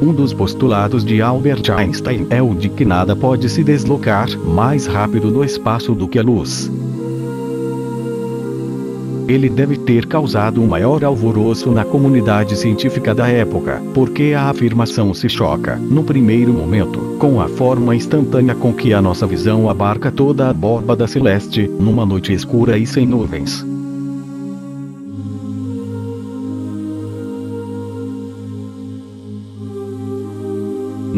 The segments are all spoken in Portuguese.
Um dos postulados de Albert Einstein é o de que nada pode se deslocar mais rápido no espaço do que a luz. Ele deve ter causado um maior alvoroço na comunidade científica da época, porque a afirmação se choca, no primeiro momento, com a forma instantânea com que a nossa visão abarca toda a da celeste, numa noite escura e sem nuvens.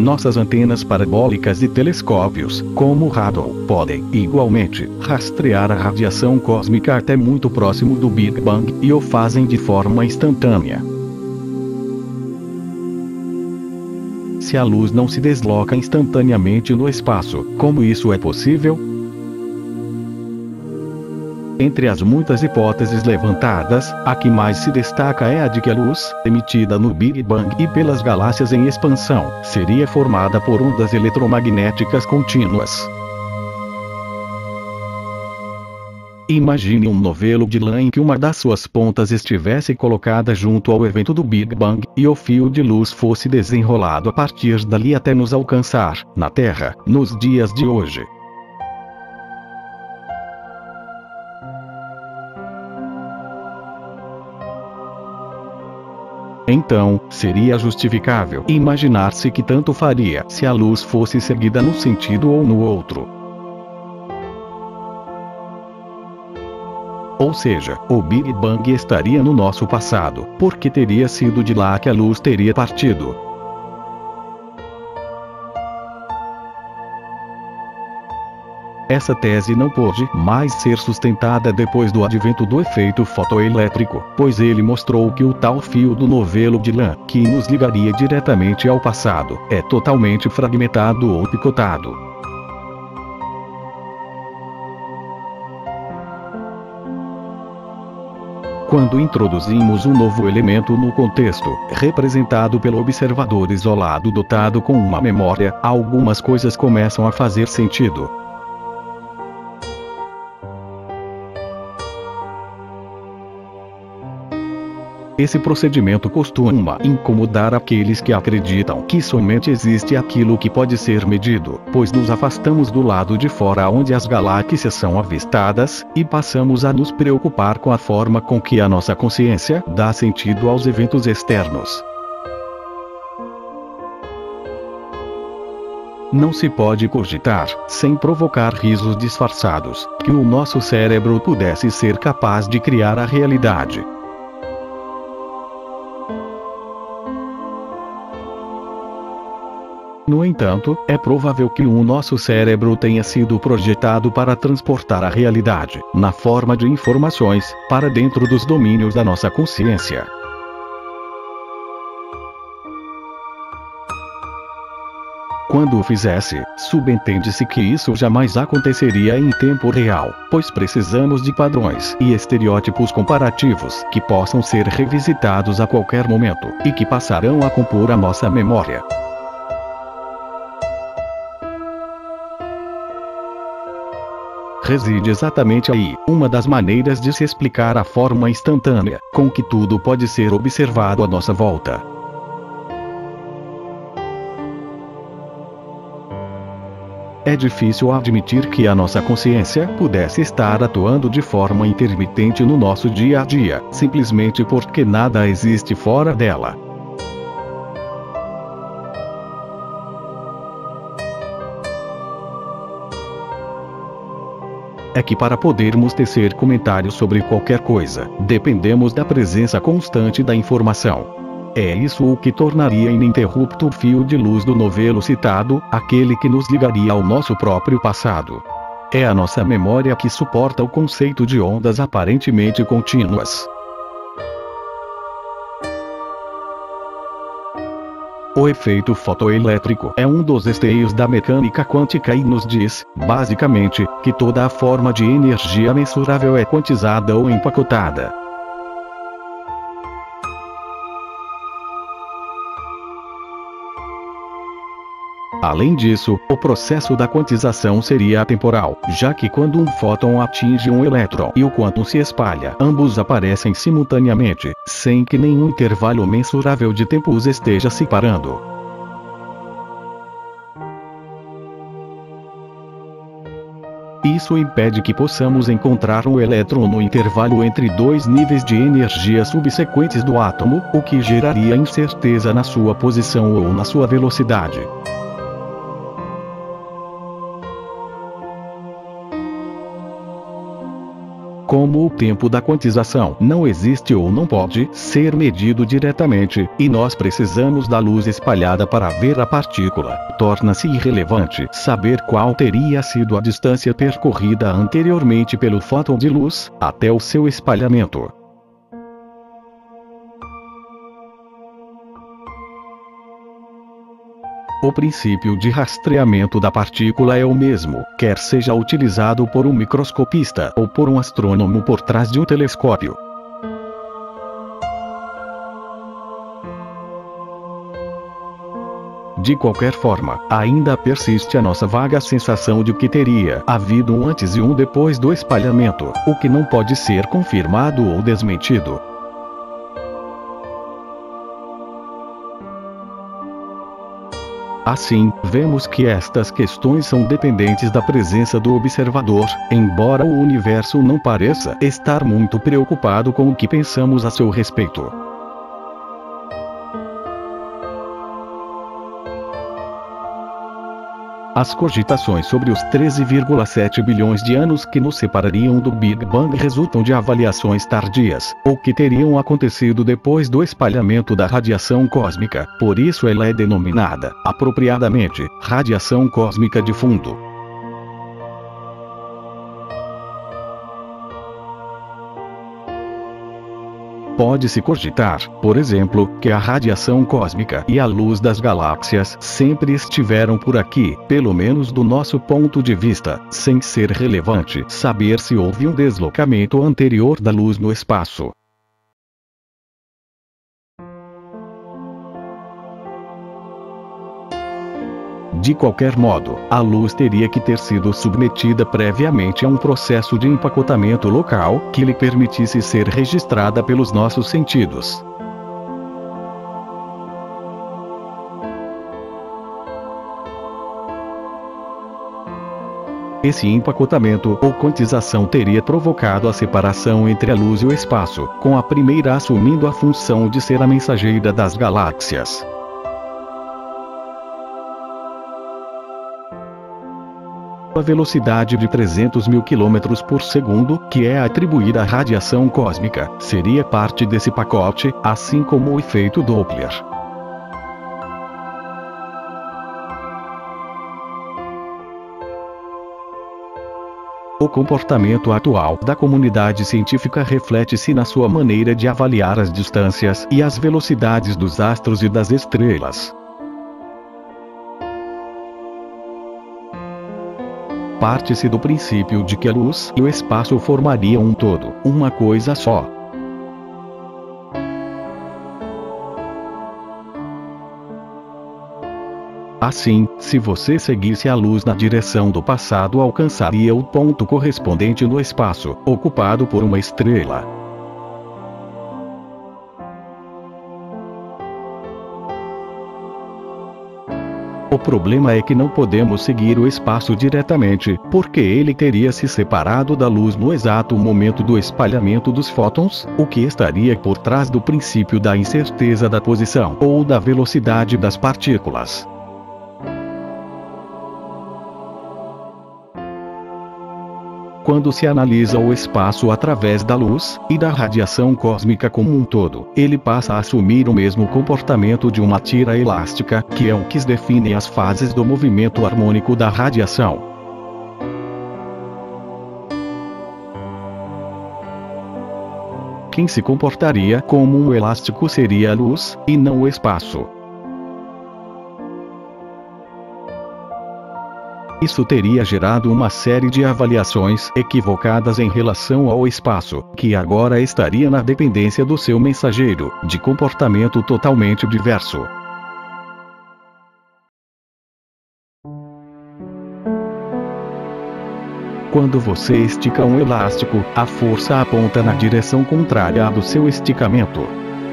Nossas antenas parabólicas e telescópios, como o Hubble, podem, igualmente, rastrear a radiação cósmica até muito próximo do Big Bang e o fazem de forma instantânea. Se a luz não se desloca instantaneamente no espaço, como isso é possível? Entre as muitas hipóteses levantadas, a que mais se destaca é a de que a luz, emitida no Big Bang e pelas galáxias em expansão, seria formada por ondas eletromagnéticas contínuas. Imagine um novelo de lã em que uma das suas pontas estivesse colocada junto ao evento do Big Bang, e o fio de luz fosse desenrolado a partir dali até nos alcançar, na Terra, nos dias de hoje. Então, seria justificável imaginar-se que tanto faria se a luz fosse seguida no sentido ou no outro. Ou seja, o Big Bang estaria no nosso passado, porque teria sido de lá que a luz teria partido. Essa tese não pôde mais ser sustentada depois do advento do efeito fotoelétrico, pois ele mostrou que o tal fio do novelo de lã, que nos ligaria diretamente ao passado, é totalmente fragmentado ou picotado. Quando introduzimos um novo elemento no contexto, representado pelo observador isolado dotado com uma memória, algumas coisas começam a fazer sentido. Esse procedimento costuma incomodar aqueles que acreditam que somente existe aquilo que pode ser medido, pois nos afastamos do lado de fora onde as galáxias são avistadas, e passamos a nos preocupar com a forma com que a nossa consciência dá sentido aos eventos externos. Não se pode cogitar, sem provocar risos disfarçados, que o nosso cérebro pudesse ser capaz de criar a realidade. No entanto, é provável que o nosso cérebro tenha sido projetado para transportar a realidade, na forma de informações, para dentro dos domínios da nossa consciência. Quando o fizesse, subentende-se que isso jamais aconteceria em tempo real, pois precisamos de padrões e estereótipos comparativos que possam ser revisitados a qualquer momento e que passarão a compor a nossa memória. Reside exatamente aí, uma das maneiras de se explicar a forma instantânea, com que tudo pode ser observado à nossa volta. É difícil admitir que a nossa consciência pudesse estar atuando de forma intermitente no nosso dia a dia, simplesmente porque nada existe fora dela. É que para podermos tecer comentários sobre qualquer coisa, dependemos da presença constante da informação. É isso o que tornaria ininterrupto o fio de luz do novelo citado, aquele que nos ligaria ao nosso próprio passado. É a nossa memória que suporta o conceito de ondas aparentemente contínuas. O efeito fotoelétrico é um dos esteios da mecânica quântica e nos diz, basicamente, que toda a forma de energia mensurável é quantizada ou empacotada. Além disso, o processo da quantização seria atemporal, já que quando um fóton atinge um elétron e o quantum se espalha, ambos aparecem simultaneamente, sem que nenhum intervalo mensurável de tempo os esteja separando. Isso impede que possamos encontrar um elétron no intervalo entre dois níveis de energia subsequentes do átomo, o que geraria incerteza na sua posição ou na sua velocidade. Como o tempo da quantização não existe ou não pode ser medido diretamente, e nós precisamos da luz espalhada para ver a partícula, torna-se irrelevante saber qual teria sido a distância percorrida anteriormente pelo fóton de luz, até o seu espalhamento. O princípio de rastreamento da partícula é o mesmo, quer seja utilizado por um microscopista ou por um astrônomo por trás de um telescópio. De qualquer forma, ainda persiste a nossa vaga sensação de que teria havido um antes e um depois do espalhamento, o que não pode ser confirmado ou desmentido. Assim, vemos que estas questões são dependentes da presença do observador, embora o universo não pareça estar muito preocupado com o que pensamos a seu respeito. As cogitações sobre os 13,7 bilhões de anos que nos separariam do Big Bang resultam de avaliações tardias, ou que teriam acontecido depois do espalhamento da radiação cósmica, por isso ela é denominada, apropriadamente, radiação cósmica de fundo. Pode-se cogitar, por exemplo, que a radiação cósmica e a luz das galáxias sempre estiveram por aqui, pelo menos do nosso ponto de vista, sem ser relevante saber se houve um deslocamento anterior da luz no espaço. De qualquer modo, a luz teria que ter sido submetida previamente a um processo de empacotamento local que lhe permitisse ser registrada pelos nossos sentidos. Esse empacotamento ou quantização teria provocado a separação entre a luz e o espaço, com a primeira assumindo a função de ser a mensageira das galáxias. A velocidade de 300 mil km por segundo, que é atribuída à radiação cósmica, seria parte desse pacote, assim como o efeito Doppler. O comportamento atual da comunidade científica reflete-se na sua maneira de avaliar as distâncias e as velocidades dos astros e das estrelas. Parte-se do princípio de que a luz e o espaço formariam um todo, uma coisa só. Assim, se você seguisse a luz na direção do passado alcançaria o ponto correspondente no espaço, ocupado por uma estrela. Problema é que não podemos seguir o espaço diretamente, porque ele teria se separado da luz no exato momento do espalhamento dos fótons, o que estaria por trás do princípio da incerteza da posição ou da velocidade das partículas. Quando se analisa o espaço através da luz e da radiação cósmica como um todo, ele passa a assumir o mesmo comportamento de uma tira elástica, que é o que define as fases do movimento harmônico da radiação. Quem se comportaria como um elástico seria a luz, e não o espaço. Isso teria gerado uma série de avaliações equivocadas em relação ao espaço, que agora estaria na dependência do seu mensageiro, de comportamento totalmente diverso. Quando você estica um elástico, a força aponta na direção contrária à do seu esticamento.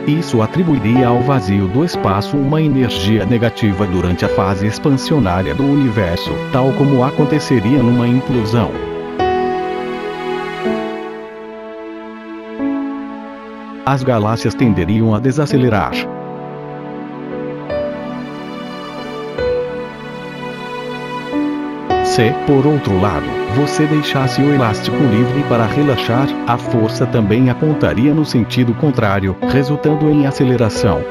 Isso atribuiria ao vazio do espaço uma energia negativa durante a fase expansionária do universo, tal como aconteceria numa implosão. As galáxias tenderiam a desacelerar. C, por outro lado, você deixasse o elástico livre para relaxar, a força também apontaria no sentido contrário, resultando em aceleração.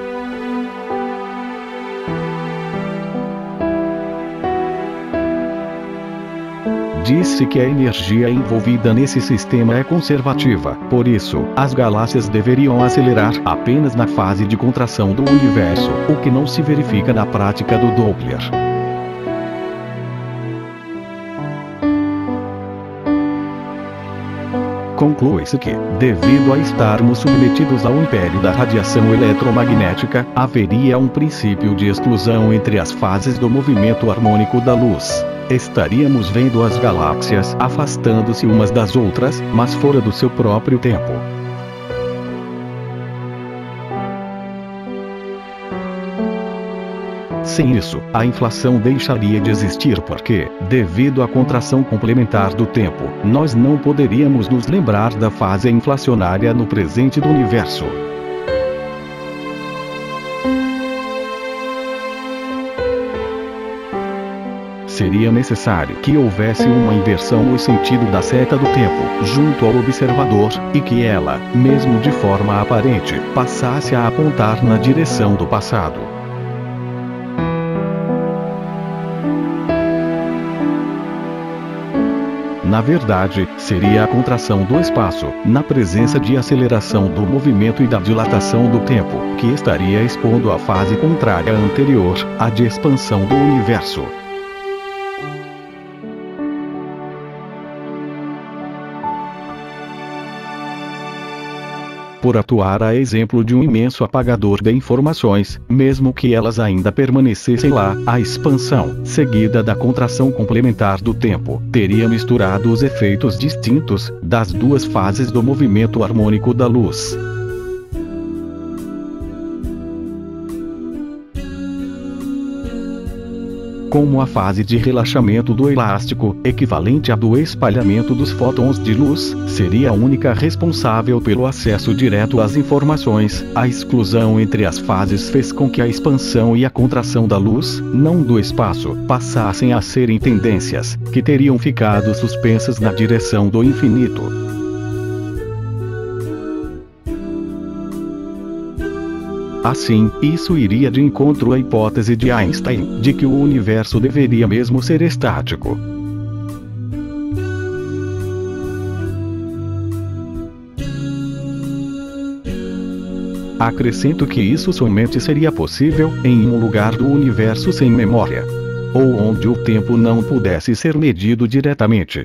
Disse que a energia envolvida nesse sistema é conservativa, por isso, as galáxias deveriam acelerar apenas na fase de contração do universo, o que não se verifica na prática do Doppler. Conclui-se que, devido a estarmos submetidos ao império da radiação eletromagnética, haveria um princípio de exclusão entre as fases do movimento harmônico da luz. Estaríamos vendo as galáxias afastando-se umas das outras, mas fora do seu próprio tempo. Sem isso, a inflação deixaria de existir porque, devido à contração complementar do tempo, nós não poderíamos nos lembrar da fase inflacionária no presente do universo. seria necessário que houvesse uma inversão no sentido da seta do tempo, junto ao observador, e que ela, mesmo de forma aparente, passasse a apontar na direção do passado. Na verdade, seria a contração do espaço, na presença de aceleração do movimento e da dilatação do tempo, que estaria expondo a fase contrária anterior, a de expansão do universo. Por atuar a exemplo de um imenso apagador de informações, mesmo que elas ainda permanecessem lá, a expansão, seguida da contração complementar do tempo, teria misturado os efeitos distintos das duas fases do movimento harmônico da luz. Como a fase de relaxamento do elástico, equivalente à do espalhamento dos fótons de luz, seria a única responsável pelo acesso direto às informações. A exclusão entre as fases fez com que a expansão e a contração da luz, não do espaço, passassem a serem tendências, que teriam ficado suspensas na direção do infinito. Assim, isso iria de encontro à hipótese de Einstein, de que o universo deveria mesmo ser estático. Acrescento que isso somente seria possível em um lugar do universo sem memória. Ou onde o tempo não pudesse ser medido diretamente.